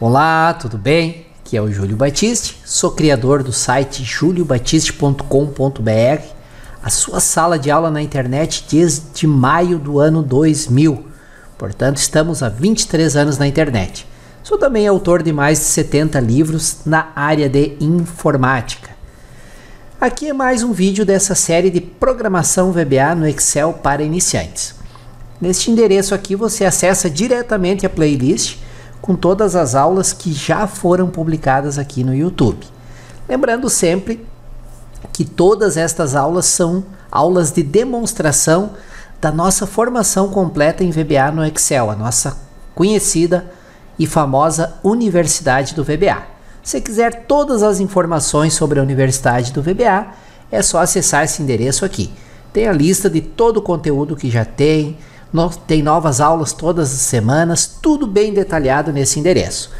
Olá, tudo bem? Aqui é o Júlio Batiste, sou criador do site juliobatiste.com.br, a sua sala de aula na internet desde maio do ano 2000. Portanto, estamos há 23 anos na internet. Sou também autor de mais de 70 livros na área de informática. Aqui é mais um vídeo dessa série de programação VBA no Excel para iniciantes. Neste endereço aqui você acessa diretamente a playlist com todas as aulas que já foram publicadas aqui no YouTube. Lembrando sempre que todas estas aulas são aulas de demonstração da nossa formação completa em VBA no Excel, a nossa conhecida e famosa Universidade do VBA. Se quiser todas as informações sobre a Universidade do VBA, é só acessar esse endereço aqui. Tem a lista de todo o conteúdo que já tem, tem novas aulas todas as semanas, tudo bem detalhado nesse endereço.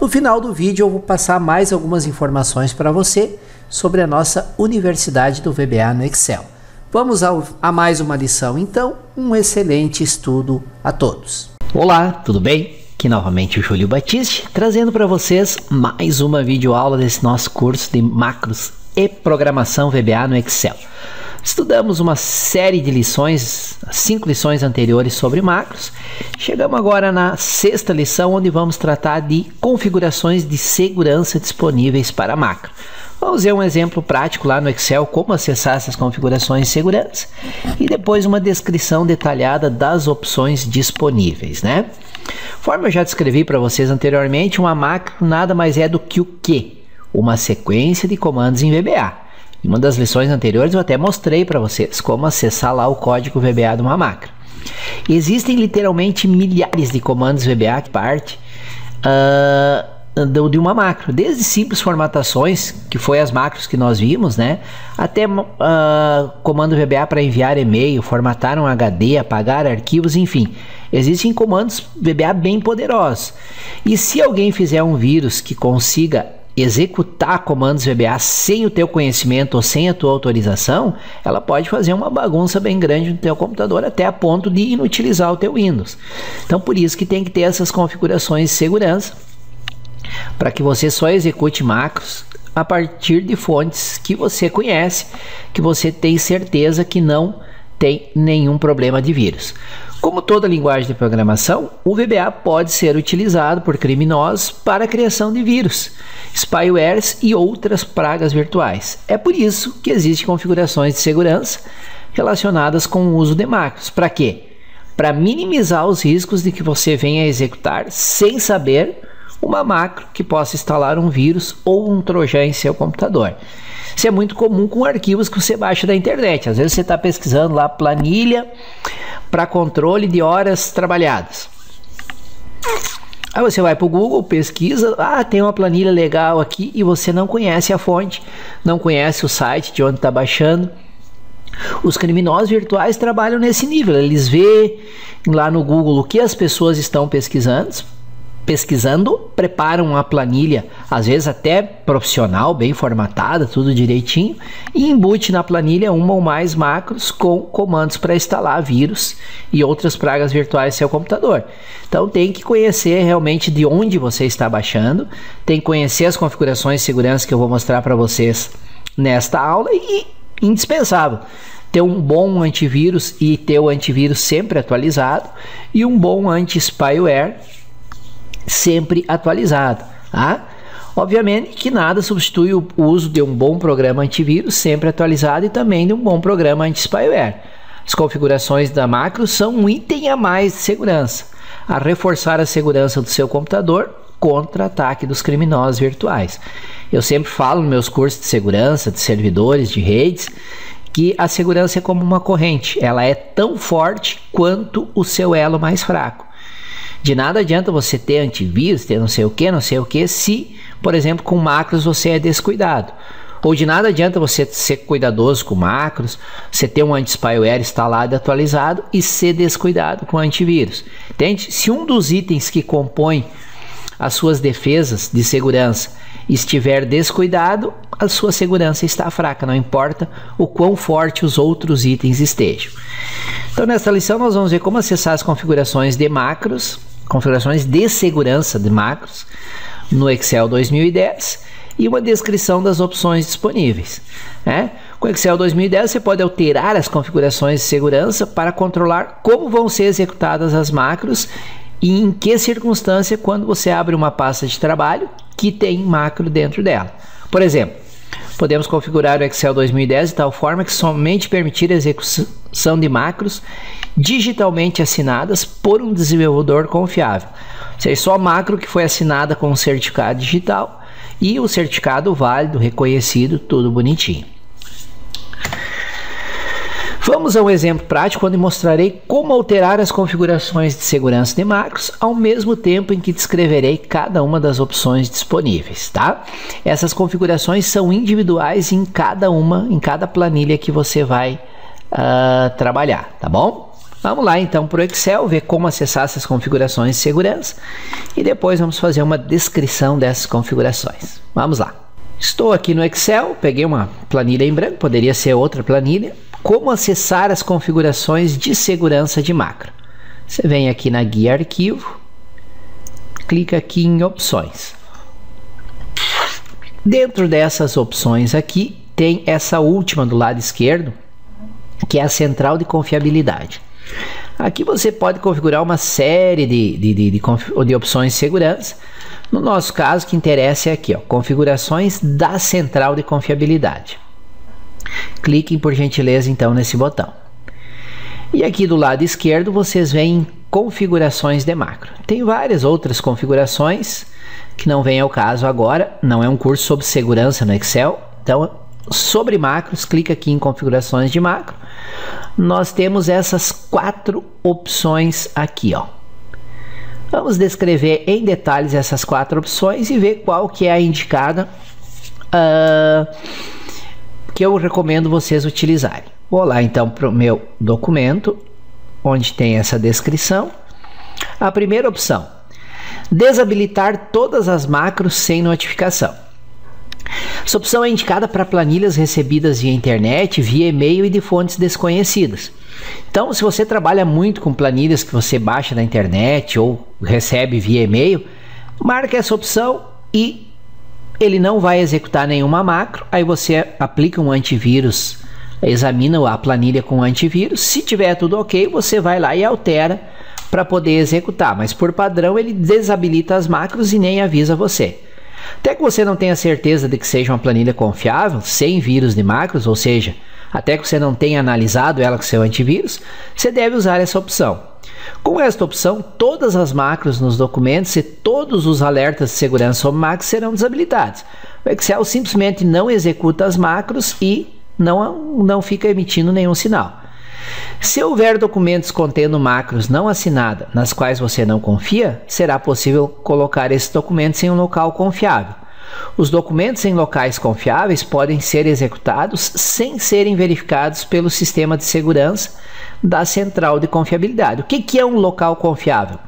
No final do vídeo eu vou passar mais algumas informações para você sobre a nossa Universidade do VBA no Excel. Vamos ao, a mais uma lição então, um excelente estudo a todos. Olá, tudo bem? Aqui novamente o Júlio Batiste, trazendo para vocês mais uma videoaula desse nosso curso de macros e programação VBA no Excel. Estudamos uma série de lições, cinco lições anteriores sobre macros. Chegamos agora na sexta lição, onde vamos tratar de configurações de segurança disponíveis para macro. Vamos ver um exemplo prático lá no Excel, como acessar essas configurações de segurança e depois uma descrição detalhada das opções disponíveis, né? Conforme eu já descrevi para vocês anteriormente, uma macro nada mais é do que o que? Uma sequência de comandos em VBA. Em uma das lições anteriores eu até mostrei para vocês como acessar lá o código VBA de uma macro. Existem literalmente milhares de comandos VBA que parte uh, de uma macro, desde simples formatações, que foi as macros que nós vimos, né, até uh, comando VBA para enviar e-mail, formatar um HD, apagar arquivos, enfim. Existem comandos VBA bem poderosos. E se alguém fizer um vírus que consiga executar comandos VBA sem o teu conhecimento ou sem a tua autorização, ela pode fazer uma bagunça bem grande no teu computador até a ponto de inutilizar o teu Windows. Então por isso que tem que ter essas configurações de segurança para que você só execute macros a partir de fontes que você conhece, que você tem certeza que não tem nenhum problema de vírus. Como toda linguagem de programação, o VBA pode ser utilizado por criminosos para a criação de vírus, spywares e outras pragas virtuais. É por isso que existem configurações de segurança relacionadas com o uso de macros. Para quê? Para minimizar os riscos de que você venha a executar sem saber uma macro que possa instalar um vírus ou um trojan em seu computador. Isso é muito comum com arquivos que você baixa da internet. Às vezes você está pesquisando lá planilha para controle de horas trabalhadas. Aí você vai para o Google, pesquisa, ah, tem uma planilha legal aqui e você não conhece a fonte, não conhece o site de onde está baixando. Os criminosos virtuais trabalham nesse nível, eles vê lá no Google o que as pessoas estão pesquisando, pesquisando, preparam uma planilha, às vezes até profissional, bem formatada, tudo direitinho, e embute na planilha uma ou mais macros com comandos para instalar vírus e outras pragas virtuais no seu computador. Então tem que conhecer realmente de onde você está baixando, tem que conhecer as configurações de segurança que eu vou mostrar para vocês nesta aula e indispensável ter um bom antivírus e ter o antivírus sempre atualizado e um bom anti-spyware sempre atualizado. Tá? Obviamente que nada substitui o uso de um bom programa antivírus sempre atualizado e também de um bom programa anti-spyware. As configurações da macro são um item a mais de segurança, a reforçar a segurança do seu computador contra ataque dos criminosos virtuais. Eu sempre falo nos meus cursos de segurança, de servidores, de redes, que a segurança é como uma corrente, ela é tão forte quanto o seu elo mais fraco. De nada adianta você ter antivírus, ter não sei o que, não sei o que, se, por exemplo, com macros você é descuidado. Ou de nada adianta você ser cuidadoso com macros, você ter um anti-spyware instalado e atualizado e ser descuidado com antivírus. Entende? Se um dos itens que compõem as suas defesas de segurança estiver descuidado, a sua segurança está fraca, não importa o quão forte os outros itens estejam. Então, nesta lição, nós vamos ver como acessar as configurações de macros configurações de segurança de macros no Excel 2010 e uma descrição das opções disponíveis. Né? Com Excel 2010 você pode alterar as configurações de segurança para controlar como vão ser executadas as macros e em que circunstância quando você abre uma pasta de trabalho que tem macro dentro dela. Por exemplo, podemos configurar o Excel 2010 de tal forma que somente permitir a execução de macros digitalmente assinadas por um desenvolvedor confiável. Ou seja, só macro que foi assinada com um certificado digital e o certificado válido, reconhecido, tudo bonitinho. Vamos a um exemplo prático onde mostrarei como alterar as configurações de segurança de macros ao mesmo tempo em que descreverei cada uma das opções disponíveis, tá? Essas configurações são individuais em cada uma, em cada planilha que você vai uh, trabalhar, tá bom? Vamos lá então para o Excel, ver como acessar essas configurações de segurança e depois vamos fazer uma descrição dessas configurações. Vamos lá. Estou aqui no Excel, peguei uma planilha em branco, poderia ser outra planilha como acessar as configurações de segurança de macro. Você vem aqui na guia arquivo, clica aqui em opções. Dentro dessas opções aqui tem essa última do lado esquerdo, que é a central de confiabilidade. Aqui você pode configurar uma série de, de, de, de, de opções de segurança. No nosso caso, o que interessa é aqui, ó, configurações da central de confiabilidade. Cliquem por gentileza então nesse botão. E aqui do lado esquerdo vocês veem configurações de macro. Tem várias outras configurações que não vem ao caso agora, não é um curso sobre segurança no Excel. Então, sobre macros, clica aqui em configurações de macro. Nós temos essas quatro opções aqui, ó. Vamos descrever em detalhes essas quatro opções e ver qual que é a indicada uh, que eu recomendo vocês utilizarem. Vou lá então para o meu documento, onde tem essa descrição. A primeira opção, desabilitar todas as macros sem notificação. Essa opção é indicada para planilhas recebidas via internet, via e-mail e de fontes desconhecidas. Então, se você trabalha muito com planilhas que você baixa na internet ou recebe via e-mail, marque essa opção e ele não vai executar nenhuma macro, aí você aplica um antivírus, examina a planilha com antivírus, se tiver tudo ok, você vai lá e altera para poder executar, mas por padrão ele desabilita as macros e nem avisa você. Até que você não tenha certeza de que seja uma planilha confiável, sem vírus de macros, ou seja, até que você não tenha analisado ela com seu antivírus, você deve usar essa opção. Com esta opção, todas as macros nos documentos e todos os alertas de segurança sobre macros serão desabilitados. O Excel simplesmente não executa as macros e não, não fica emitindo nenhum sinal. Se houver documentos contendo macros não assinadas nas quais você não confia, será possível colocar esses documentos em um local confiável. Os documentos em locais confiáveis podem ser executados sem serem verificados pelo sistema de segurança da central de confiabilidade. O que, que é um local confiável?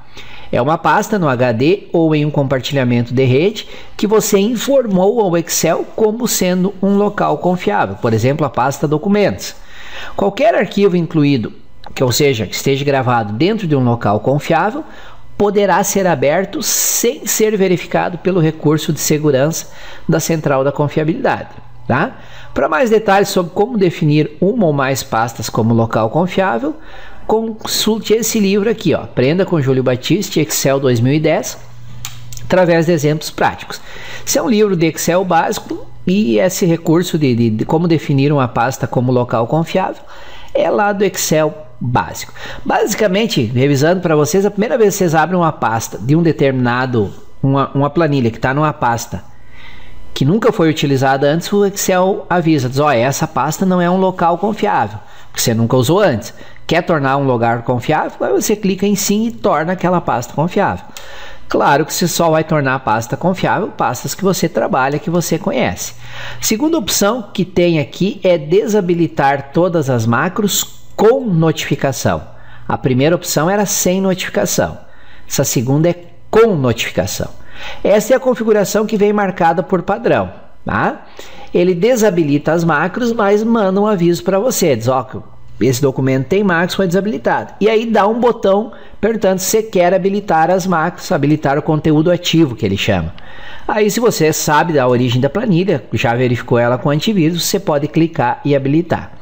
É uma pasta no HD ou em um compartilhamento de rede que você informou ao Excel como sendo um local confiável, por exemplo, a pasta documentos. Qualquer arquivo incluído, que ou seja, que esteja gravado dentro de um local confiável, poderá ser aberto sem ser verificado pelo recurso de segurança da central da confiabilidade. Tá? Para mais detalhes sobre como definir uma ou mais pastas como local confiável, consulte esse livro aqui, ó, Aprenda com Júlio Batista, Excel 2010, através de exemplos práticos. Esse é um livro de Excel básico e esse recurso de, de, de como definir uma pasta como local confiável é lá do Excel básico. Basicamente, revisando para vocês, a primeira vez que vocês abrem uma pasta de um determinado, uma, uma planilha que está numa pasta que nunca foi utilizada antes, o Excel avisa, diz, ó, oh, essa pasta não é um local confiável, porque você nunca usou antes. Quer tornar um lugar confiável? Aí você clica em sim e torna aquela pasta confiável. Claro que você só vai tornar a pasta confiável pastas que você trabalha, que você conhece. Segunda opção que tem aqui é desabilitar todas as macros com notificação. A primeira opção era sem notificação. Essa segunda é com notificação. Essa é a configuração que vem marcada por padrão. Tá? Ele desabilita as macros, mas manda um aviso para você. Diz, ó, esse documento tem macros, foi desabilitado. E aí dá um botão perguntando se quer habilitar as macros, habilitar o conteúdo ativo que ele chama. Aí se você sabe da origem da planilha, já verificou ela com antivírus, você pode clicar e habilitar.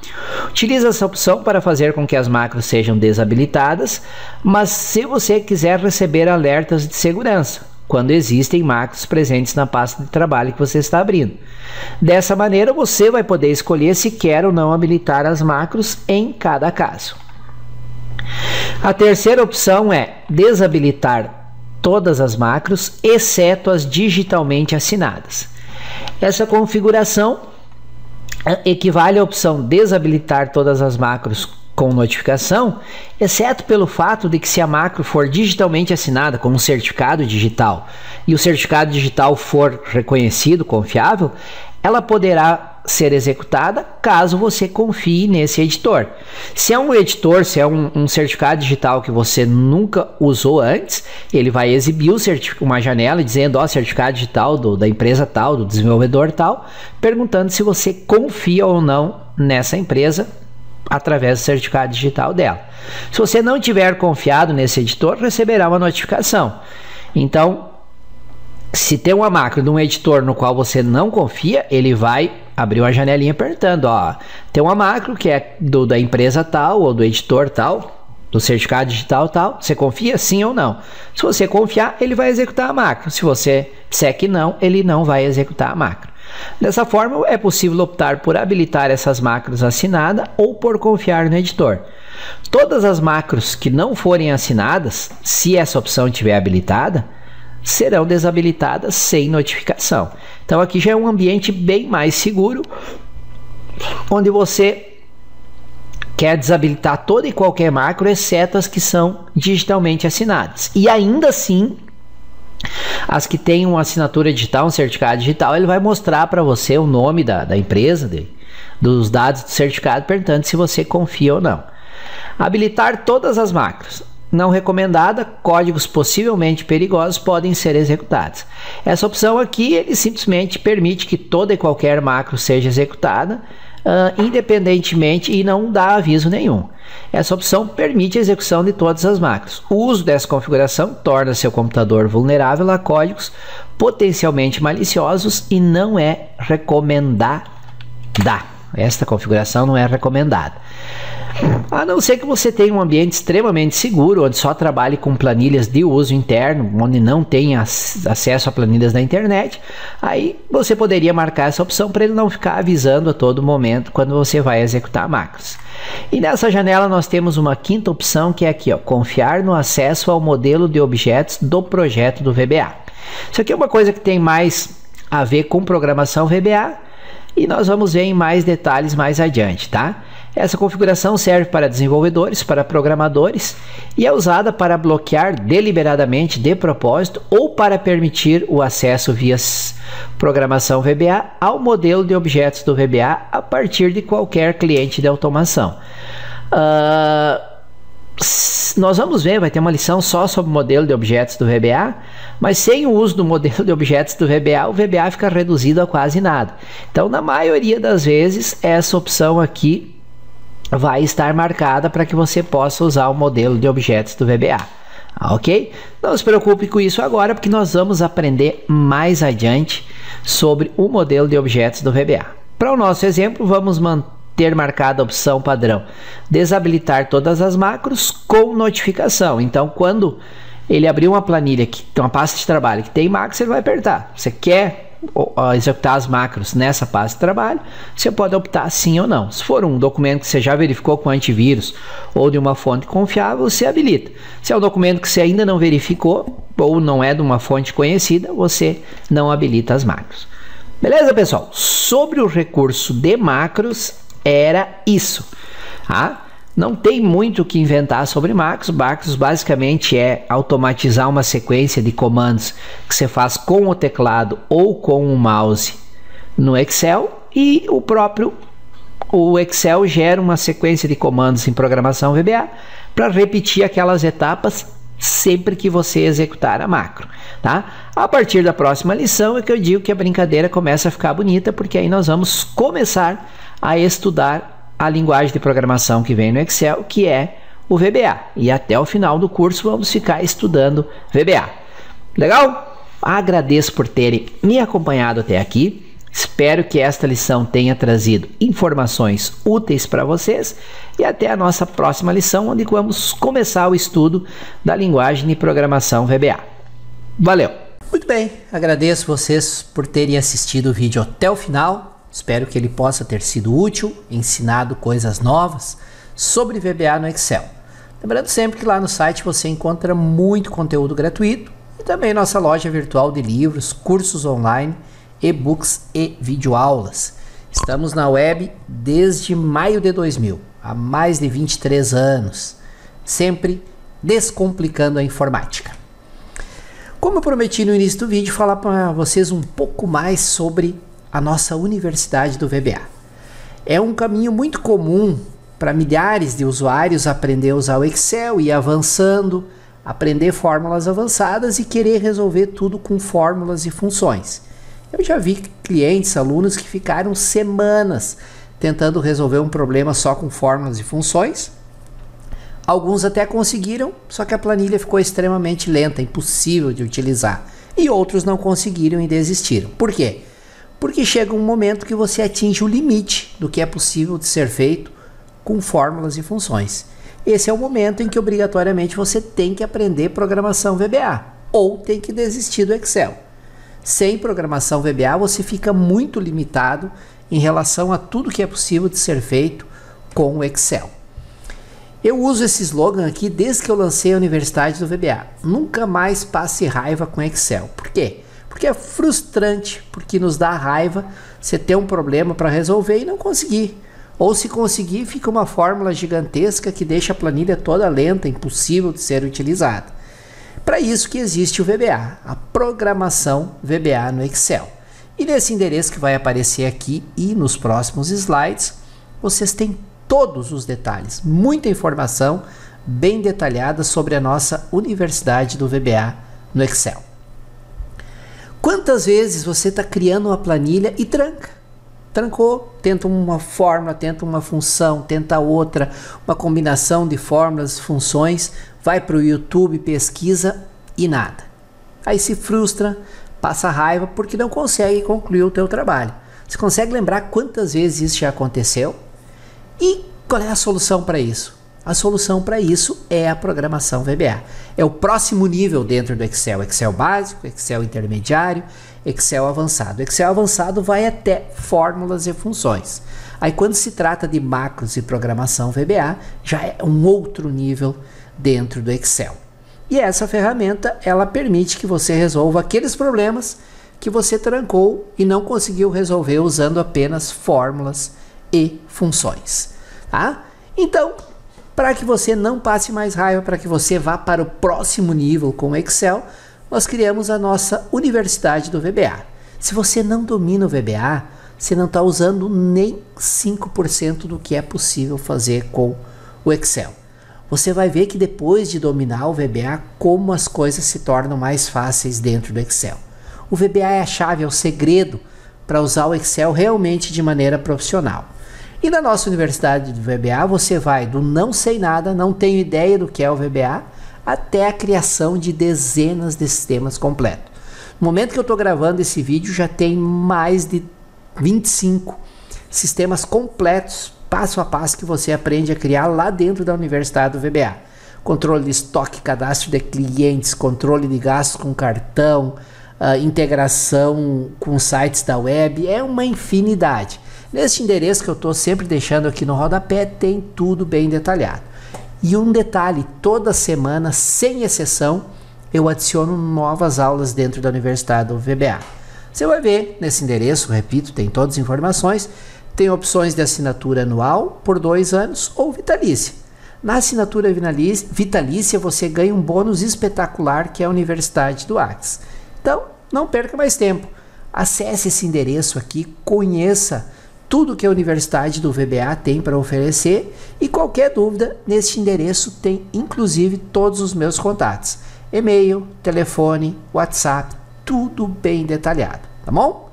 Utilize essa opção para fazer com que as macros sejam desabilitadas, mas se você quiser receber alertas de segurança, quando existem macros presentes na pasta de trabalho que você está abrindo. Dessa maneira, você vai poder escolher se quer ou não habilitar as macros em cada caso. A terceira opção é desabilitar todas as macros, exceto as digitalmente assinadas. Essa configuração eh, equivale à opção desabilitar todas as macros com notificação, exceto pelo fato de que se a macro for digitalmente assinada com um certificado digital e o certificado digital for reconhecido, confiável, ela poderá ser executada caso você confie nesse editor. Se é um editor, se é um, um certificado digital que você nunca usou antes, ele vai exibir uma janela dizendo, ó, certificado digital do, da empresa tal, do desenvolvedor tal, perguntando se você confia ou não nessa empresa através do certificado digital dela. Se você não tiver confiado nesse editor, receberá uma notificação. Então, se tem uma macro de um editor no qual você não confia, ele vai abrir uma janelinha perguntando, ó, tem uma macro que é do, da empresa tal ou do editor tal, do certificado digital tal, você confia sim ou não? Se você confiar, ele vai executar a macro. Se você disser que não, ele não vai executar a macro. Dessa forma, é possível optar por habilitar essas macros assinadas ou por confiar no editor. Todas as macros que não forem assinadas, se essa opção estiver habilitada, serão desabilitadas sem notificação. Então aqui já é um ambiente bem mais seguro, onde você quer desabilitar toda e qualquer macro, exceto as que são digitalmente assinadas. E ainda assim, as que têm uma assinatura digital, um certificado digital, ele vai mostrar para você o nome da, da empresa, de, dos dados do certificado, perguntando se você confia ou não. Habilitar todas as macros. Não recomendada, códigos possivelmente perigosos podem ser executados. Essa opção aqui ele simplesmente permite que toda e qualquer macro seja executada, uh, independentemente e não dá aviso nenhum. Essa opção permite a execução de todas as macros. O uso dessa configuração torna seu computador vulnerável a códigos potencialmente maliciosos e não é recomendada. Esta configuração não é recomendada. A não ser que você tenha um ambiente extremamente seguro, onde só trabalhe com planilhas de uso interno, onde não tenha acesso a planilhas da internet, aí você poderia marcar essa opção para ele não ficar avisando a todo momento quando você vai executar macros. E nessa janela nós temos uma quinta opção que é aqui, ó, confiar no acesso ao modelo de objetos do projeto do VBA. Isso aqui é uma coisa que tem mais a ver com programação VBA e nós vamos ver em mais detalhes mais adiante, tá? Essa configuração serve para desenvolvedores, para programadores e é usada para bloquear deliberadamente de propósito ou para permitir o acesso via programação VBA ao modelo de objetos do VBA a partir de qualquer cliente de automação. Uh, nós vamos ver, vai ter uma lição só sobre o modelo de objetos do VBA, mas sem o uso do modelo de objetos do VBA, o VBA fica reduzido a quase nada. Então, na maioria das vezes, essa opção aqui vai estar marcada para que você possa usar o modelo de objetos do VBA. Ah, ok? Não se preocupe com isso agora, porque nós vamos aprender mais adiante sobre o modelo de objetos do VBA. Para o nosso exemplo, vamos manter marcada a opção padrão desabilitar todas as macros com notificação. Então, quando ele abrir uma planilha, que uma pasta de trabalho que tem macros, ele vai apertar. Você quer executar as macros nessa pasta de trabalho, você pode optar sim ou não. Se for um documento que você já verificou com antivírus ou de uma fonte confiável, você habilita. Se é um documento que você ainda não verificou ou não é de uma fonte conhecida, você não habilita as macros. Beleza, pessoal? Sobre o recurso de macros, era isso. Tá? Não tem muito o que inventar sobre macros. Macros basicamente é automatizar uma sequência de comandos que você faz com o teclado ou com o mouse no Excel e o próprio o Excel gera uma sequência de comandos em programação VBA para repetir aquelas etapas sempre que você executar a macro, tá? A partir da próxima lição é que eu digo que a brincadeira começa a ficar bonita, porque aí nós vamos começar a estudar a linguagem de programação que vem no Excel, que é o VBA. E até o final do curso vamos ficar estudando VBA. Legal? Agradeço por terem me acompanhado até aqui. Espero que esta lição tenha trazido informações úteis para vocês e até a nossa próxima lição, onde vamos começar o estudo da linguagem de programação VBA. Valeu! Muito bem, agradeço vocês por terem assistido o vídeo até o final. Espero que ele possa ter sido útil, ensinado coisas novas sobre VBA no Excel. Lembrando sempre que lá no site você encontra muito conteúdo gratuito e também nossa loja virtual de livros, cursos online e-books e videoaulas. Estamos na web desde maio de 2000, há mais de 23 anos, sempre descomplicando a informática. Como eu prometi no início do vídeo, falar para vocês um pouco mais sobre a nossa Universidade do VBA. É um caminho muito comum para milhares de usuários aprender a usar o Excel e avançando, aprender fórmulas avançadas e querer resolver tudo com fórmulas e funções. Eu já vi clientes, alunos que ficaram semanas tentando resolver um problema só com fórmulas e funções. Alguns até conseguiram, só que a planilha ficou extremamente lenta, impossível de utilizar. E outros não conseguiram e desistiram. Por quê? Porque chega um momento que você atinge o limite do que é possível de ser feito com fórmulas e funções. Esse é o momento em que obrigatoriamente você tem que aprender programação VBA ou tem que desistir do Excel. Sem programação VBA, você fica muito limitado em relação a tudo que é possível de ser feito com o Excel. Eu uso esse slogan aqui desde que eu lancei a Universidade do VBA. Nunca mais passe raiva com Excel. Por quê? Porque é frustrante, porque nos dá raiva você ter um problema para resolver e não conseguir. Ou se conseguir, fica uma fórmula gigantesca que deixa a planilha toda lenta, impossível de ser utilizada. Para isso que existe o VBA, a programação VBA no Excel. E nesse endereço que vai aparecer aqui e nos próximos slides, vocês têm todos os detalhes, muita informação bem detalhada sobre a nossa Universidade do VBA no Excel. Quantas vezes você está criando uma planilha e tranca? Trancou, tenta uma fórmula, tenta uma função, tenta outra, uma combinação de fórmulas, funções, vai para o YouTube, pesquisa e nada. Aí se frustra, passa raiva porque não consegue concluir o teu trabalho. Você consegue lembrar quantas vezes isso já aconteceu? E qual é a solução para isso? A solução para isso é a programação VBA. É o próximo nível dentro do Excel. Excel básico, Excel intermediário, Excel avançado. Excel avançado vai até fórmulas e funções. Aí quando se trata de macros e programação VBA, já é um outro nível dentro do Excel. E essa ferramenta, ela permite que você resolva aqueles problemas que você trancou e não conseguiu resolver usando apenas fórmulas e funções, tá? Então, para que você não passe mais raiva, para que você vá para o próximo nível com o Excel, nós criamos a nossa Universidade do VBA. Se você não domina o VBA, você não está usando nem 5% do que é possível fazer com o Excel. Você vai ver que depois de dominar o VBA, como as coisas se tornam mais fáceis dentro do Excel. O VBA é a chave, é o segredo para usar o Excel realmente de maneira profissional. E na nossa universidade do VBA, você vai do não sei nada, não tenho ideia do que é o VBA, até a criação de dezenas de sistemas completos. No momento que eu estou gravando esse vídeo, já tem mais de 25 sistemas completos, passo a passo, que você aprende a criar lá dentro da Universidade do VBA. Controle de estoque, cadastro de clientes, controle de gastos com cartão, uh, integração com sites da web, é uma infinidade. Neste endereço que eu estou sempre deixando aqui no rodapé, tem tudo bem detalhado. E um detalhe: toda semana, sem exceção, eu adiciono novas aulas dentro da Universidade do VBA. Você vai ver nesse endereço, repito, tem todas as informações. Tem opções de assinatura anual por dois anos ou vitalícia. Na assinatura vitalícia você ganha um bônus espetacular que é a Universidade do Axis. Então, não perca mais tempo. Acesse esse endereço aqui, conheça tudo que a Universidade do VBA tem para oferecer e qualquer dúvida, neste endereço tem inclusive todos os meus contatos: e-mail, telefone, WhatsApp, tudo bem detalhado, tá bom?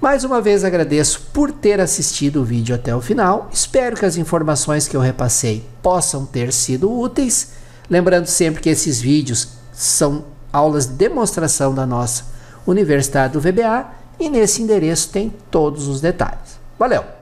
Mais uma vez agradeço por ter assistido o vídeo até o final. Espero que as informações que eu repassei possam ter sido úteis. Lembrando sempre que esses vídeos são aulas de demonstração da nossa Universidade do VBA e nesse endereço tem todos os detalhes. Valeu!